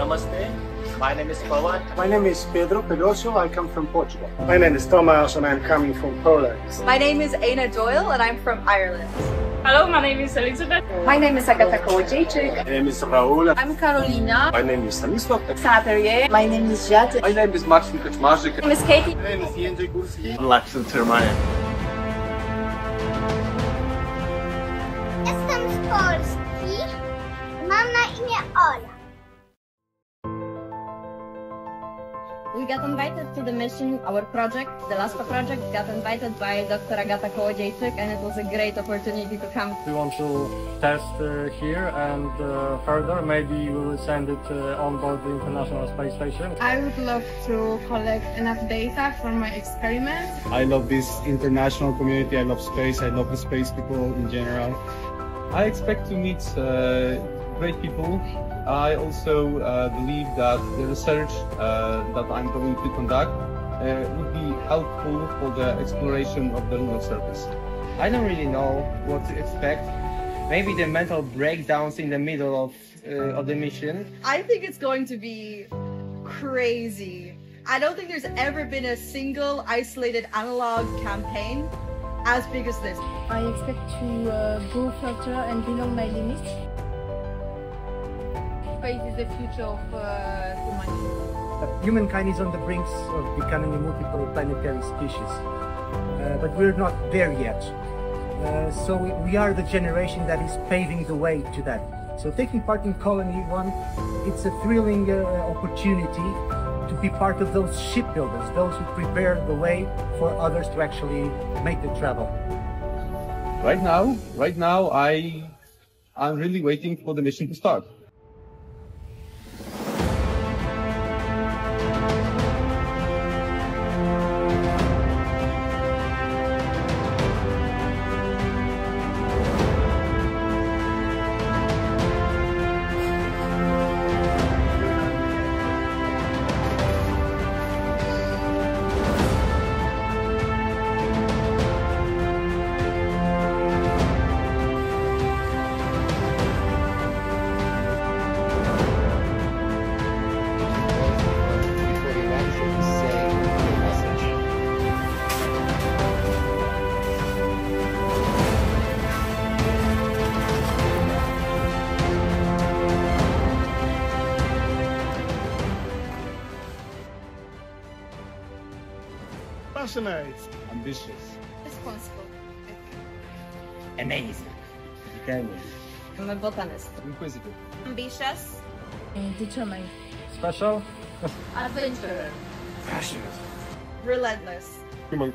Namaste. My name is Pawan. My name is Pedro Peloso. I come from Portugal. My name is Thomas and I'm coming from Poland. My name is Aina Doyle and I'm from Ireland. Hello, my name is Elizabeth. My name is Agata Kołodziejczyk. My name is Raul. I'm Carolina. My name is Stanisław. Sana Perrier. My name is Jade. My name is Marcin Kaczmarzyk. My name is Katie. My name is Jędrzej Górski. Lakshan Termania. We got invited to the mission, our project, the LASPA project, got invited by Dr. Agata Kołodziejczyk and it was a great opportunity to come. We want to test uh, here and uh, further maybe we will send it uh, on board the International Space Station. I would love to collect enough data for my experiment. I love this international community, I love space, I love the space people in general. I expect to meet uh, great people. I also uh, believe that the research uh, that I'm going to conduct uh, would be helpful for the exploration of the lunar surface. I don't really know what to expect. Maybe the mental breakdowns in the middle of uh, of the mission. I think it's going to be crazy. I don't think there's ever been a single isolated analog campaign as big as this. I expect to uh, go further and beyond my limits. Space is the future of uh, humanity. Humankind is on the brinks of becoming a multiple planetary species, uh, but we're not there yet. Uh, so we, we are the generation that is paving the way to that. So taking part in Colony One, it's a thrilling uh, opportunity to be part of those shipbuilders, those who prepare the way for others to actually make the travel. Right now, right now, I, I'm really waiting for the mission to start. Passionate. Ambitious. Responsible. Amazing. I'm a botanist. Inquisitive. Ambitious. Eh, Determined. Special? Adventure. Passionate. Relentless. Human